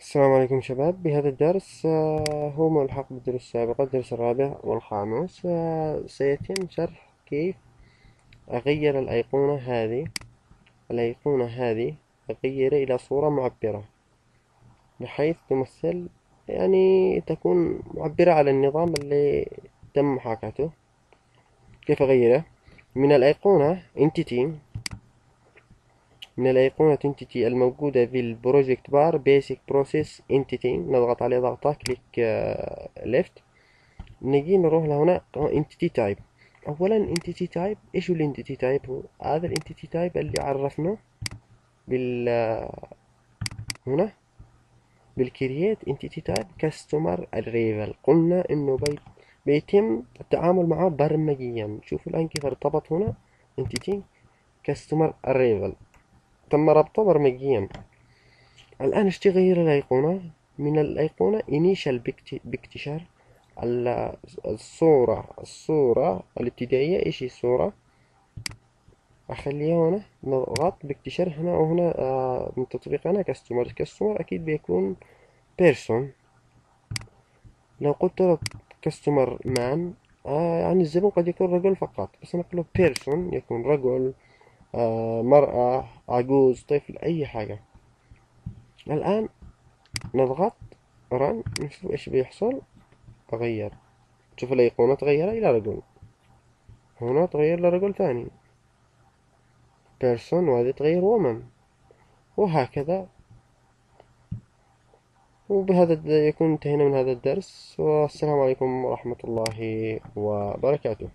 السلام عليكم شباب. بهذا الدرس آه، هو ملحق بالدروس السابقة الدرس الرابع والخامس. آه، سيتم شرح كيف أغير الأيقونة هذه. الأيقونة هذه أغيرها إلى صورة معبرة بحيث تمثل يعني تكون معبرة على النظام اللي تم محاكاته. كيف أغيره؟ من الأيقونة Entity من الأيقونة Entity الموجودة في ال project bar Basic Process Entity. نضغط عليه ضغطة click left نجي نروح لهنا Entity Type. أولا Entity Type. إيش هو ال entity type هو هذا ال entity type اللي عرفناه بال هنا. بال create entity type customer arrival قلنا إنه بي... بيتم التعامل معه برمجيا. شوفوا الآن كيف ارتبط هنا. entity customer arrival تم ربطه برمجيا. الآن إيش تغير الأيقونة. من الأيقونة initial picture الصورة. الصورة الابتدائية. إيش الصورة؟ أخليها هنا. نضغط picture هنا وهنا آه من تطبيق أنا customer customer أكيد بيكون person لو قلت له customer man آه يعني الزبون قد يكون رجل فقط بس نقول person يكون رجل. مرأة عجوز طفل أي حاجة. الآن نضغط run نشوف إيش بيحصل. أغير شوف الأيقونة تغير إلى رجل. هنا تغير لرجل ثاني. person وهذه تغير woman وهكذا. وبهذا يكون انتهينا من هذا الدرس. والسلام عليكم ورحمة الله وبركاته.